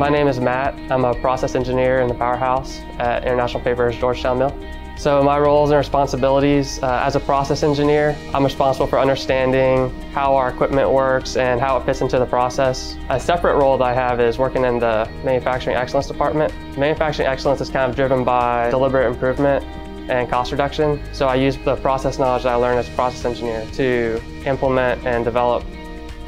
My name is Matt. I'm a process engineer in the powerhouse at International Paper's Georgetown Mill. So my roles and responsibilities uh, as a process engineer, I'm responsible for understanding how our equipment works and how it fits into the process. A separate role that I have is working in the manufacturing excellence department. Manufacturing excellence is kind of driven by deliberate improvement and cost reduction. So I use the process knowledge that I learned as a process engineer to implement and develop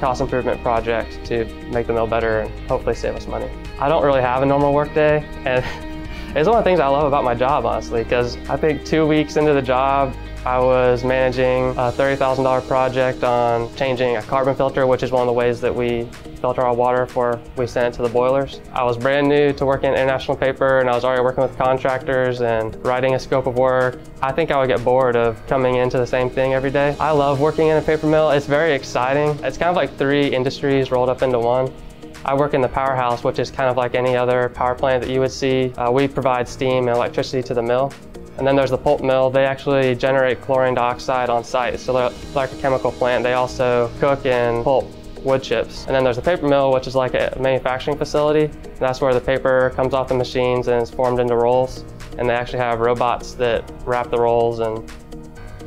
cost improvement projects to make the mill better and hopefully save us money. I don't really have a normal work day and it's one of the things I love about my job honestly because I think two weeks into the job I was managing a $30,000 project on changing a carbon filter, which is one of the ways that we filter our water before we send it to the boilers. I was brand new to working in international paper and I was already working with contractors and writing a scope of work. I think I would get bored of coming into the same thing every day. I love working in a paper mill. It's very exciting. It's kind of like three industries rolled up into one. I work in the powerhouse, which is kind of like any other power plant that you would see. Uh, we provide steam and electricity to the mill. And then there's the pulp mill. They actually generate chlorine dioxide on site. So they're like a chemical plant. They also cook and pulp wood chips. And then there's the paper mill, which is like a manufacturing facility. And that's where the paper comes off the machines and is formed into rolls. And they actually have robots that wrap the rolls and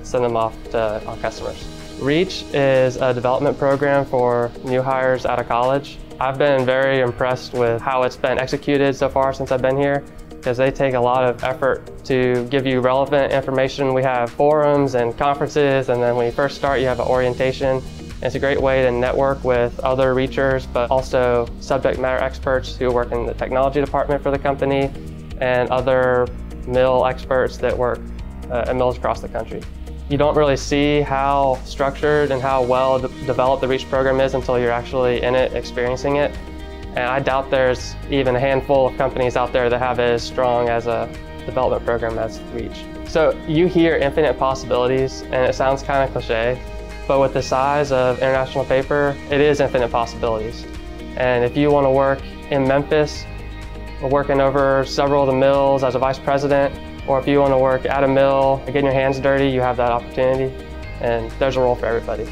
send them off to our customers. REACH is a development program for new hires out of college. I've been very impressed with how it's been executed so far since I've been here because they take a lot of effort to give you relevant information. We have forums and conferences, and then when you first start, you have an orientation. It's a great way to network with other reachers, but also subject matter experts who work in the technology department for the company and other mill experts that work uh, at mills across the country. You don't really see how structured and how well de developed the REACH program is until you're actually in it, experiencing it. And I doubt there's even a handful of companies out there that have as strong as a development program as REACH. So you hear infinite possibilities, and it sounds kind of cliche, but with the size of International Paper, it is infinite possibilities. And if you want to work in Memphis, working over several of the mills as a vice president, or if you want to work at a mill, getting your hands dirty, you have that opportunity. And there's a role for everybody.